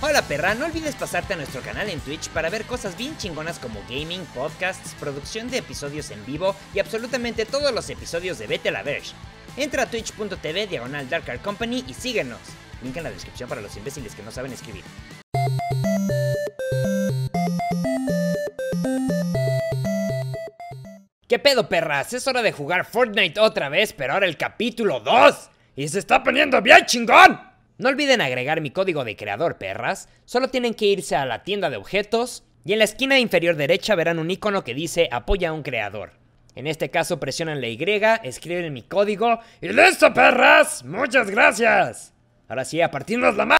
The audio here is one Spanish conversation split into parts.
Hola perra, no olvides pasarte a nuestro canal en Twitch para ver cosas bien chingonas como gaming, podcasts, producción de episodios en vivo y absolutamente todos los episodios de Vete la Verge. Entra a twitch.tv diagonal Dark Company y síguenos. Link en la descripción para los imbéciles que no saben escribir. ¿Qué pedo, perras? Es hora de jugar Fortnite otra vez, pero ahora el capítulo 2. Y se está poniendo bien chingón. No olviden agregar mi código de creador, perras. Solo tienen que irse a la tienda de objetos y en la esquina inferior derecha verán un icono que dice apoya a un creador. En este caso presionan la Y, escriben mi código y ¡Listo, perras! ¡Muchas gracias! Ahora sí, a partirnos la mano.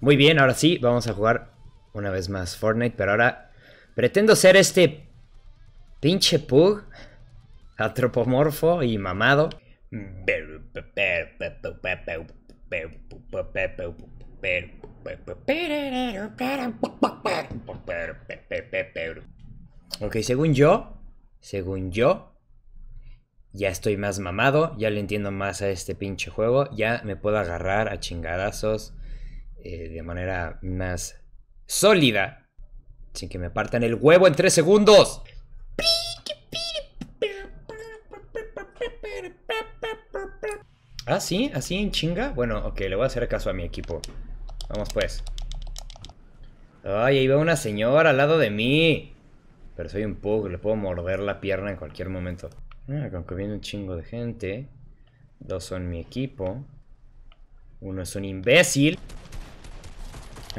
Muy bien, ahora sí, vamos a jugar una vez más Fortnite, pero ahora pretendo ser este pinche pug antropomorfo y mamado. Ok, según yo, según yo, ya estoy más mamado, ya le entiendo más a este pinche juego, ya me puedo agarrar a chingadazos eh, de manera más sólida, sin que me partan el huevo en tres segundos. Ah, sí, así en chinga. Bueno, ok, le voy a hacer caso a mi equipo. Vamos pues. Ay, ahí va una señora al lado de mí. Pero soy un pug, le puedo morder la pierna en cualquier momento. Ah, con que viene un chingo de gente. Dos son mi equipo. Uno es un imbécil.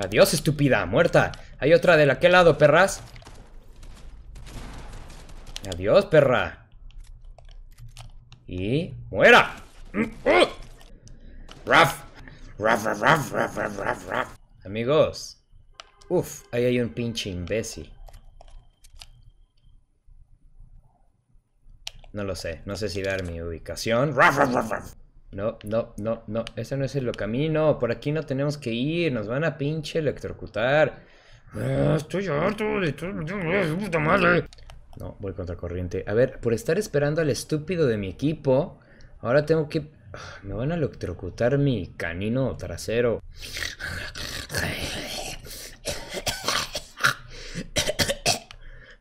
Adiós, estúpida, muerta. Hay otra de aquel lado, perras. Adiós, perra. Y... ¡Muera! Ruff. Ruff, ruff, ruff, ruff, ruff, ruff, Amigos. Uf, ahí hay un pinche imbécil. No lo sé, no sé si dar mi ubicación. Ruff, ruff, ruff, No, no, no, no, ese no es el camino. Por aquí no tenemos que ir, nos van a pinche electrocutar. Ah, estoy harto de todo. Puta madre. No, voy contra corriente. A ver, por estar esperando al estúpido de mi equipo, ahora tengo que... Ah, me van a electrocutar mi canino trasero.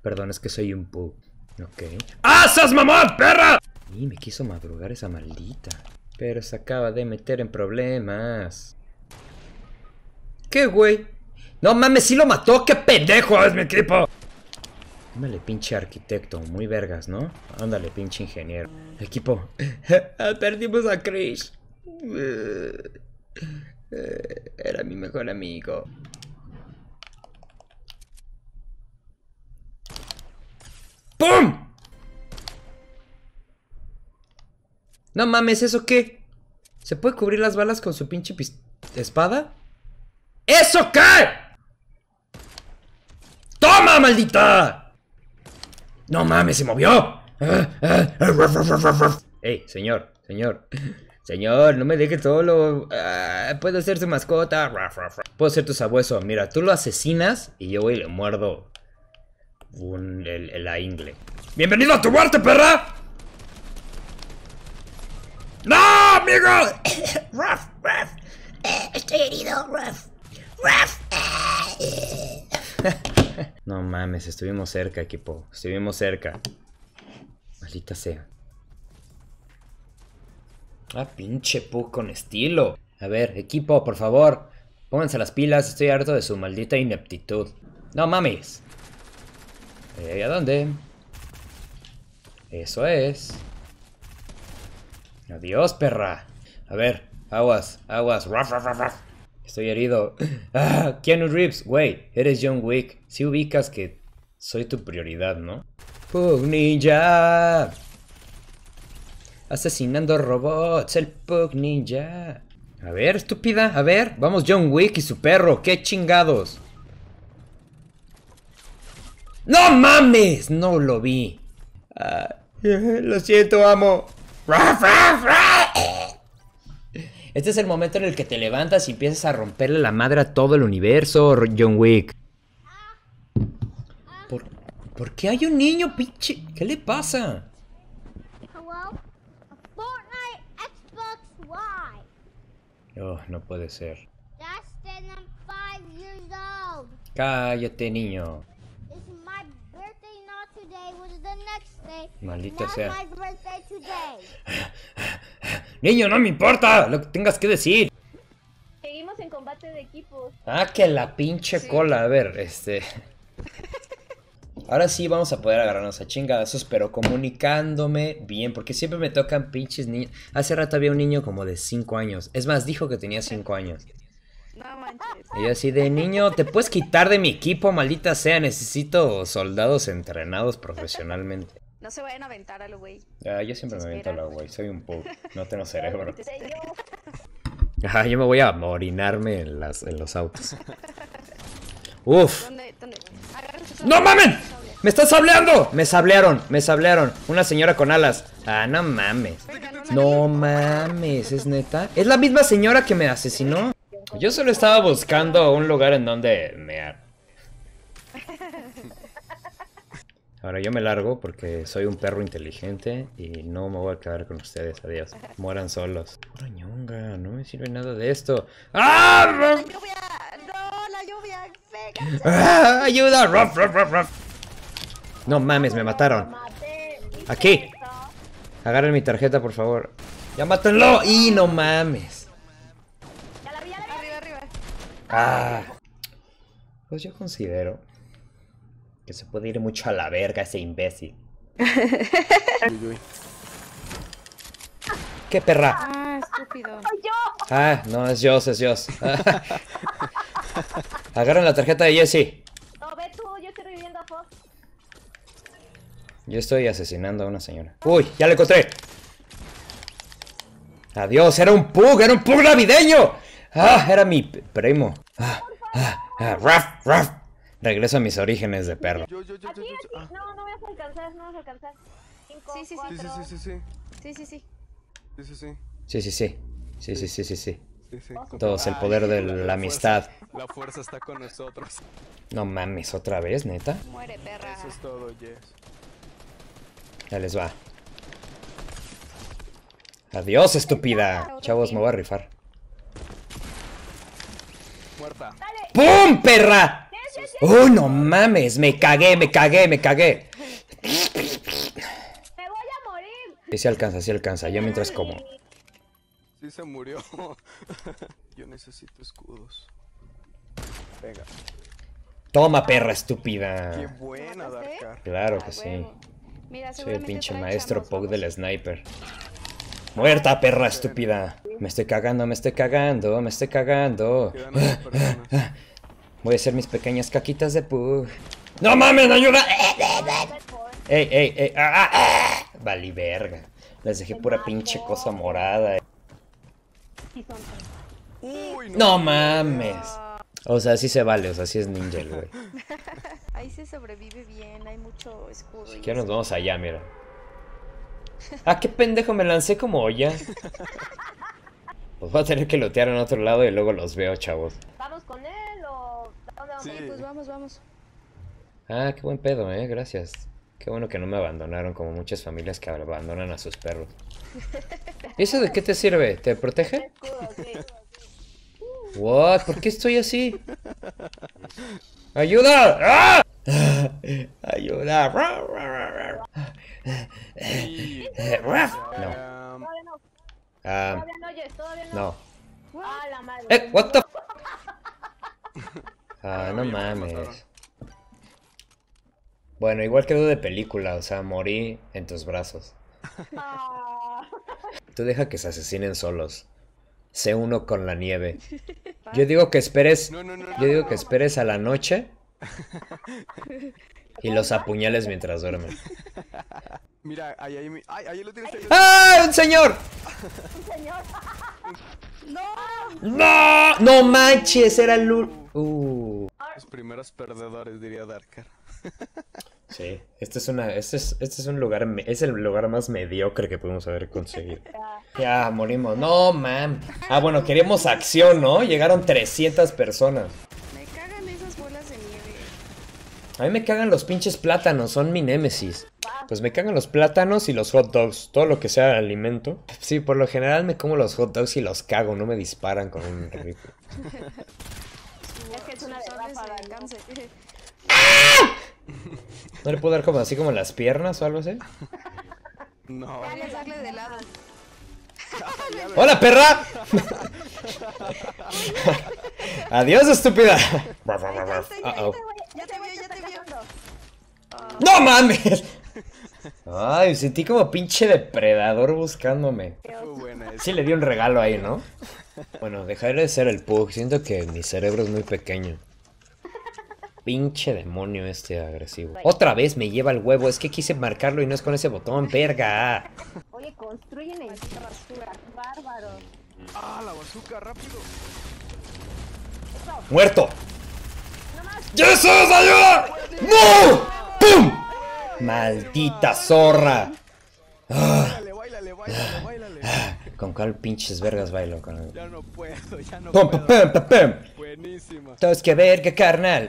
Perdón, es que soy un pu. Ok. ¡Asas, mamá, perra! Y me quiso madrugar esa maldita. Pero se acaba de meter en problemas. ¿Qué, güey? No mames, sí lo mató. ¡Qué pendejo es mi equipo! Ándale, pinche arquitecto, muy vergas, ¿no? Ándale, pinche ingeniero. Equipo. Perdimos a Chris. Era mi mejor amigo. ¡Pum! No mames, ¿eso qué? ¿Se puede cubrir las balas con su pinche espada? ¿Eso qué? ¡Toma, maldita! ¡No mames, se movió! ¡Ey, señor! Señor. Señor, no me deje solo. Ah, puedo ser su mascota. Puedo ser tu sabueso. Mira, tú lo asesinas y yo voy y le muerdo un, el, la ingle. ¡Bienvenido a tu muerte, perra! ¡No, amigo! Ruff, Ruff. estoy herido, Ruff. Ruff. no mames, estuvimos cerca, equipo. Estuvimos cerca. Maldita sea. Ah, pinche pu con estilo. A ver, equipo, por favor. Pónganse las pilas, estoy harto de su maldita ineptitud. No mames. Eh, ¿A dónde? Eso es. Adiós, perra. A ver, aguas, aguas. Ruff, ruff, ruff, Estoy herido. Ah, Keanu Reeves, güey, eres John Wick. Si ubicas que soy tu prioridad, ¿no? Pug Ninja. Asesinando robots, el Pug Ninja. A ver, estúpida, a ver. Vamos, John Wick y su perro, qué chingados. ¡No mames! No lo vi. Ah, lo siento, amo. Este es el momento en el que te levantas y empiezas a romperle la madre a todo el universo, John Wick. ¿Por, qué hay un niño, pinche? ¿Qué le pasa? Oh, no puede ser. Cállate, niño. Maldita sea. Niño, no me importa lo que tengas que decir. Seguimos en combate de equipos. Ah, que la pinche cola. A ver, este. Ahora sí vamos a poder agarrarnos a chingadazos, pero comunicándome bien, porque siempre me tocan pinches niños. Hace rato había un niño como de 5 años. Es más, dijo que tenía 5 años. No manches. Y yo así de niño, ¿te puedes quitar de mi equipo, maldita sea? Necesito soldados entrenados profesionalmente. No se vayan a aventar al güey. Ah, yo siempre me aviento la güey, soy un pug, no tengo cerebro. Ajá, yo me voy a orinarme en, las, en los autos. Uf. ¡No mamen! ¡Me estás sableando! Me sablearon, me sablearon. Una señora con alas. Ah, no mames. No mames, ¿es neta? Es la misma señora que me asesinó. Yo solo estaba buscando un lugar en donde mear. Ahora yo me largo porque soy un perro inteligente y no me voy a quedar con ustedes. Adiós. Mueran solos. Pura ñonga, no me sirve nada de esto. ¡Ah! ¡La lluvia! ¡No, la lluvia! ¡Ah! ¡Ayuda! ¡Ruf, ruf, ruf, ruf! No mames, me mataron. Aquí. Agarren mi tarjeta, por favor. ¡Ya mátenlo! ¡Y no mames! ¡Ya la vi, ya la vi! Arriba, arriba. Ah. Pues yo considero que se puede ir mucho a la verga ese imbécil. ¿Qué perra? ¡Ah, estúpido! Ah, no, es Joss, es Joss. Agarren la tarjeta de Jesse. No, ve tú, yo estoy reviviendo a Fox. Yo estoy asesinando a una señora. Uy, ya le encontré. Adiós, era un pug, era un pug navideño. Ah, era mi primo. Ah, ah, ah, Ruff, ruff. Regreso a mis orígenes de perro. Yo, yo, yo, yo, yo. Ah, No, no vas a alcanzar, no vas a alcanzar. Cinco, sí, sí, sí, sí, sí, sí. Sí, sí, sí. Sí, sí, sí. Sí, sí, sí. Sí, sí, sí, sí, sí. Sí, sí. Todos el poder de la amistad. La fuerza está con nosotros. No mames, otra vez, neta. Muere, perra. Eso es todo, Jess. Ya les va. Adiós, estúpida. Chavos, me voy a rifar. Muerta. ¡Pum, perra! ¡Oh, no mames! Me cagué, me cagué, me cagué. ¡Me voy a morir! Sí, sí alcanza, sí alcanza. Yo mientras como. Sí se murió. Yo necesito escudos. Venga. Toma, perra Qué estúpida. buena, ¿Mataste? Darkar. Claro que sí. huevo. Mira, Soy el pinche maestro Pog del sniper. Muerta, perra estúpida. Me estoy cagando, me estoy cagando, me estoy cagando. Voy a hacer mis pequeñas caquitas de Pug. ¡No mames, ayuda! ¡Ey, ey, ey! ¡Ah, ah, ah! Vali verga. Les dejé pura pinche cosa morada. Uy, no. No mames. O sea, sí se vale, o sea, sí es ninja el güey. Ahí se sobrevive bien, hay mucho escudo. y Que nos vamos allá, mira. Ah, qué pendejo, me lancé como olla. Pues voy a tener que lotear en otro lado y luego los veo, chavos. ¿Vamos con él vamos? Sí. Pues vamos, vamos. Ah, qué buen pedo, eh, gracias. Qué bueno que no me abandonaron como muchas familias que abandonan a sus perros. ¿Y ¿Eso de qué te sirve? ¿Te protege? Sí. What? ¿Por qué estoy así? ¡Ayuda! ¡Ah! ¡Ayuda! Sí. No. Um, Todavía no, todavía no. Ah, la madre. Eh, what the f- Ah, no mames. Bueno, igual quedó de película, o sea, morí en tus brazos. Ah. Tú deja que se asesinen solos. Sé uno con la nieve. Yo digo que esperes. No, no, no. Yo digo que esperes a la noche. Y los apuñales mientras duermen. Mira, ahí, ahí, ay, ahí lo tienes ahí. ¡Ah! ¡Un señor! ¡No! ¡No manches! Era el. Uh. Los primeros perdedores, diría Darkar. Sí, este es una, este es, este es un lugar, es el lugar más mediocre que pudimos haber conseguido. Ya, morimos. No, man. Ah, bueno, queríamos acción, ¿no? Llegaron 300 personas. Me cagan esas bolas de nieve. A mí me cagan los pinches plátanos, son mi némesis. Pues me cagan los plátanos y los hot dogs, todo lo que sea alimento. Sí, por lo general me como los hot dogs y los cago, no me disparan con un rifle. Es que es una de Son ese, ráfaga, ¿no? cáncer. ¿No le puedo dar como así como las piernas o algo así? No. Deberías darle de lado. ¡Hola, perra! Adiós, estúpida. Ya te vio, ya te vio. ¡No mames! Ay, sentí como pinche depredador buscándome. Sí le di un regalo ahí, ¿no? Bueno, dejaré de ser el Pug. Siento que mi cerebro es muy pequeño. Pinche demonio este agresivo. Otra vez me lleva el huevo. Es que quise marcarlo y no es con ese botón, verga. Oye, construyen en esta basura. Bárbaro. ¡Ah, la bazooka, rápido! ¡Muerto! ¡Jesús, ayuda! ¡No! ¡Pum! ¡Maldita zorra! Báilale. ¿Con cuál pinches vergas bailo? Con... Ya no puedo, ya no ¡Pum, puedo. pum, pum, pum! Buenísima. Todos que verga, carnal.